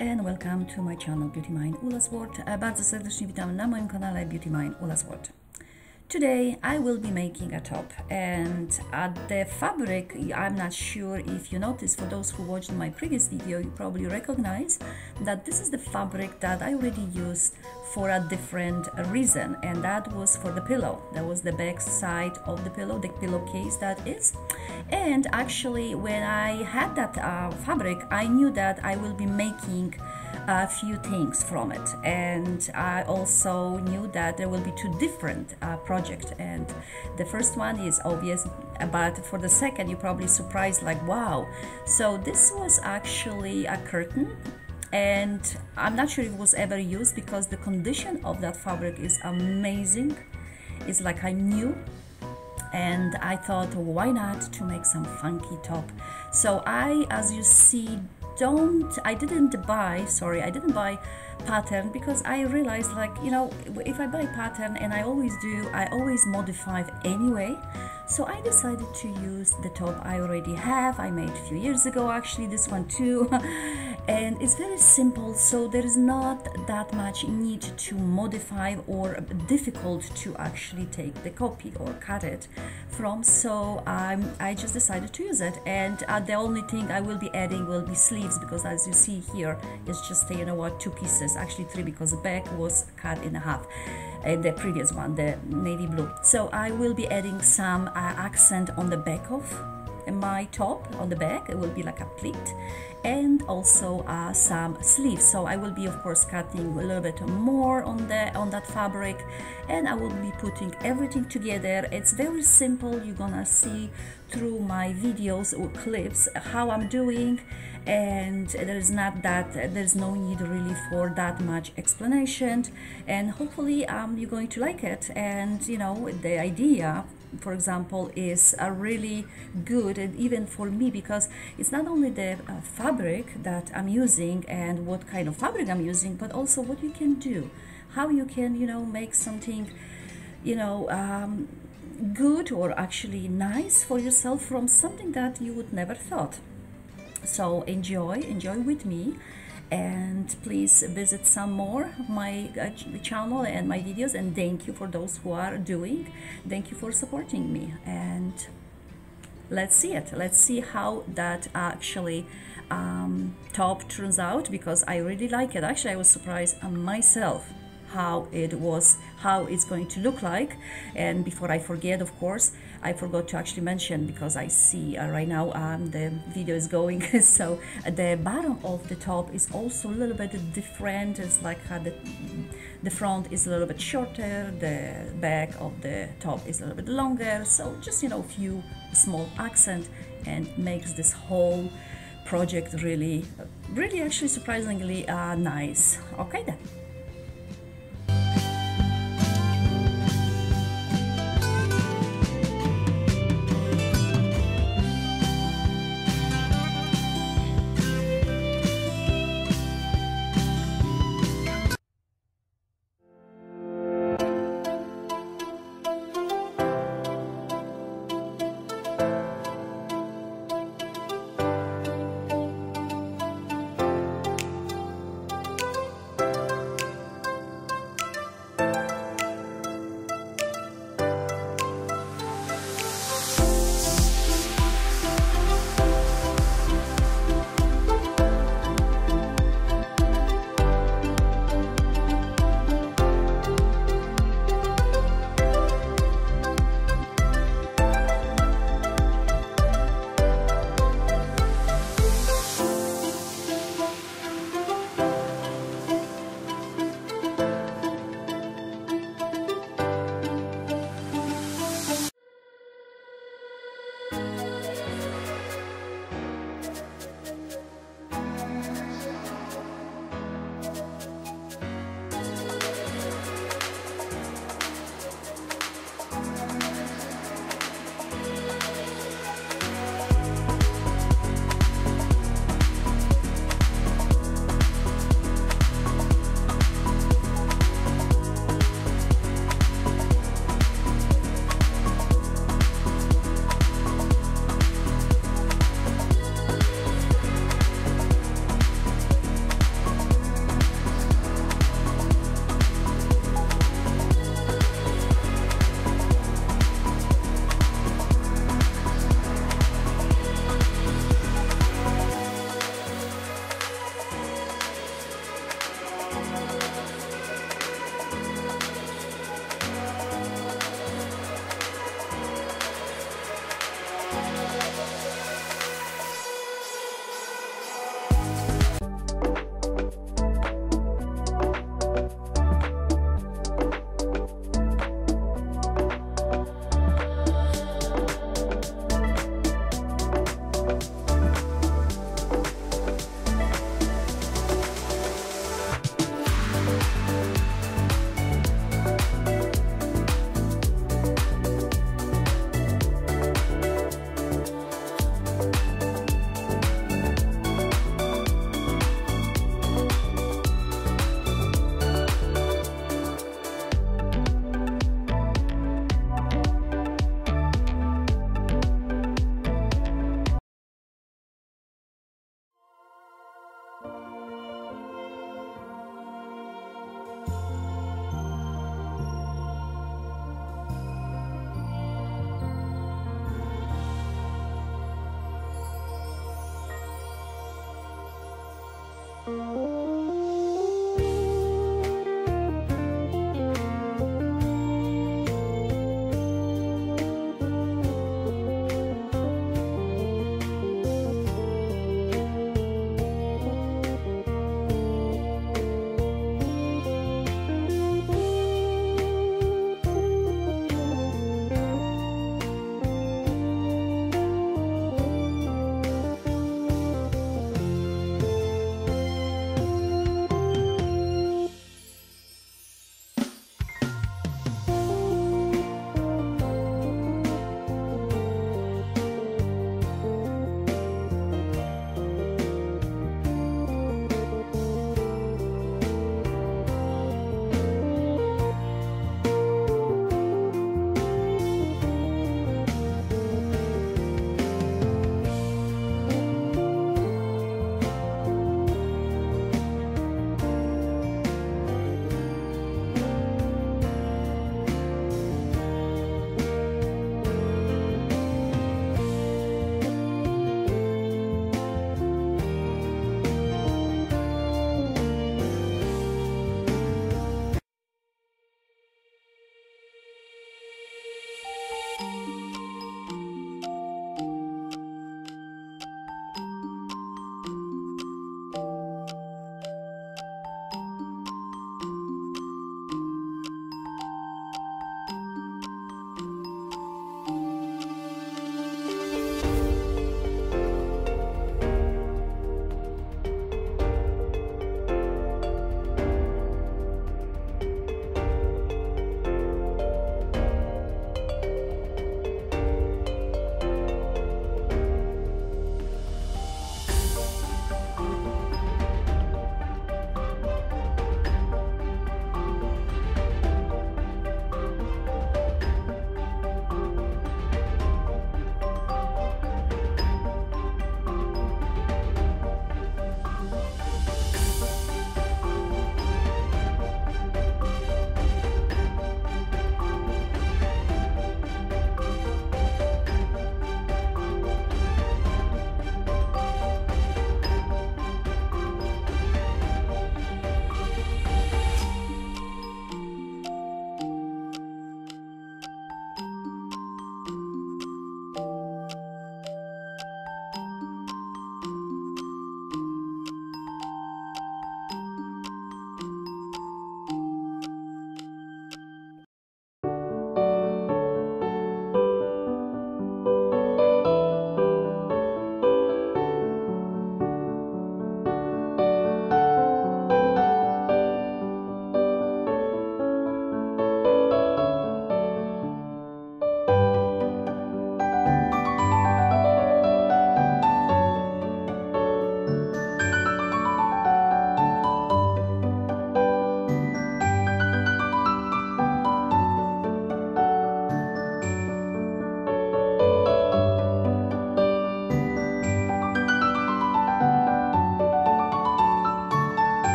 and welcome to my channel Beauty Mind Ula's World. Bardzo serdecznie witam na moim kanale Beauty Mind Ula's World. Today I will be making a top and at the fabric I'm not sure if you noticed for those who watched my previous video you probably recognize that this is the fabric that I already used for a different reason and that was for the pillow. That was the back side of the pillow the pillowcase that is. And actually when I had that uh, fabric I knew that I will be making a few things from it. And I also knew that there will be two different uh, projects and the first one is obvious but for the second you probably surprised like wow. So this was actually a curtain. And I'm not sure it was ever used because the condition of that fabric is amazing. It's like I knew. And I thought why not to make some funky top? So I as you see don't i didn't buy sorry i didn't buy pattern because i realized like you know if i buy pattern and i always do i always modify anyway so I decided to use the top I already have. I made a few years ago actually, this one too. and it's very simple, so there is not that much need to modify or difficult to actually take the copy or cut it from. So um, I just decided to use it. And uh, the only thing I will be adding will be sleeves because as you see here, it's just, you know what, two pieces, actually three because the back was cut in half uh, the previous one, the navy blue. So I will be adding some uh, accent on the back of my top on the back it will be like a pleat and also uh, some sleeves. So I will be of course cutting a little bit more on the on that fabric and I will be putting everything together. It's very simple. You're gonna see through my videos or clips how I'm doing and there's not that there's no need really for that much explanation and hopefully um, you're going to like it. And you know the idea for example is a really good and even for me because it's not only the uh, fabric that I'm using and what kind of fabric I'm using but also what you can do. How you can you know make something you know um, good or actually nice for yourself from something that you would never thought. So enjoy enjoy with me and please visit some more my uh, channel and my videos and thank you for those who are doing. Thank you for supporting me and let's see it. Let's see how that actually um, top turns out because I really like it. Actually I was surprised myself how it was how it's going to look like. And before I forget of course I forgot to actually mention because I see uh, right now um, the video is going. So the bottom of the top is also a little bit different. It's like uh, the, the front is a little bit shorter. The back of the top is a little bit longer. So just you know a few small accent and makes this whole project really really actually surprisingly uh, nice. Okay then you